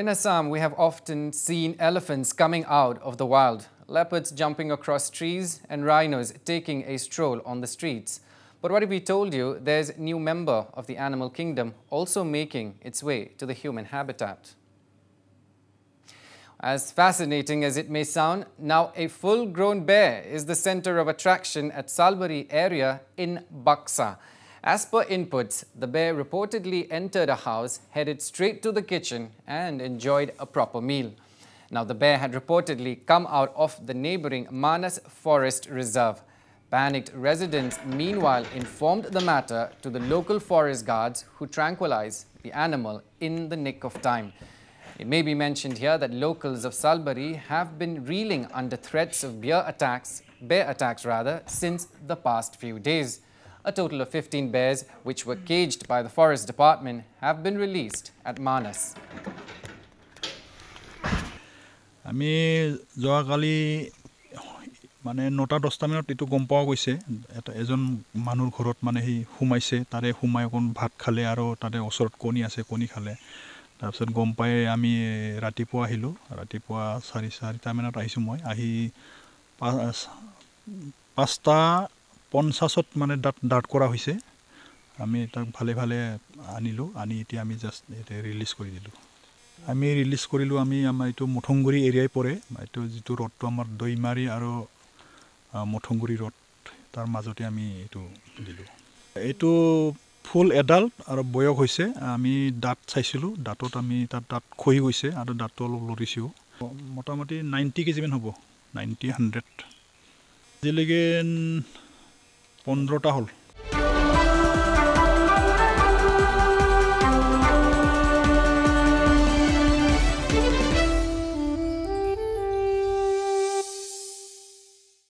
In Assam, we have often seen elephants coming out of the wild, leopards jumping across trees, and rhinos taking a stroll on the streets. But what if we told you there's a new member of the animal kingdom also making its way to the human habitat? As fascinating as it may sound, now a full-grown bear is the center of attraction at Salbari area in Buxa. As per inputs, the bear reportedly entered a house, headed straight to the kitchen and enjoyed a proper meal. Now, the bear had reportedly come out of the neighboring Manas Forest Reserve. Panicked residents meanwhile informed the matter to the local forest guards who tranquilized the animal in the nick of time. It may be mentioned here that locals of Salbari have been reeling under threats of bear attacks, bear attacks rather, since the past few days. A total of 15 bears, which were caged by the Forest Department, have been released at Manas. আমি যোৱাকালি মানে নটা দহটা মানত এইটো গম পোৱা গৈছে। এটা এজন মানুহৰ ঘৰত মানে সি সোমাইছে তাৰে সোমাই অকণ ভাত খালে আৰু তাতে ওচৰত কণী আছে কণী খালে। তাৰপিছত গম পাই আমি ৰাতিপুৱা আহিলোঁ। ৰাতিপুৱা চাৰি চাৰিটামানত আহিছোঁ মই। আহি পাঁচটা পঞ্চাছত মানে দাঁত দাঁত কৰা হৈছে। আমি তাক ভালে ভালে আনিলোঁ। আনি এতিয়া আমি জাষ্ট এতিয়া ৰিলিজ কৰি দিলোঁ। আমি ৰিলিজ কৰিলোঁ আমি আমাৰ এইটো মঠংগুৰি এৰিয়াই পৰে। এইটো যিটো ৰ'দটো আমাৰ দৈমাৰী আৰু মঠংগুৰি ৰ'দ তাৰ মাজতে আমি এইটো দিলোঁ। এইটো ফুল এডাল্ট আৰু বয়স হৈছে। আমি দাঁত চাইছিলোঁ। দাঁতত আমি তাত দাঁত খহি গৈছে আৰু দাঁতটো অলপ লৰিছোঁ মোটামুটি নাইণ্টি কেজিমান হ'ব। নাইণ্টি হাণ্ড্ৰেড আজিলৈকে পনেরোটা হল।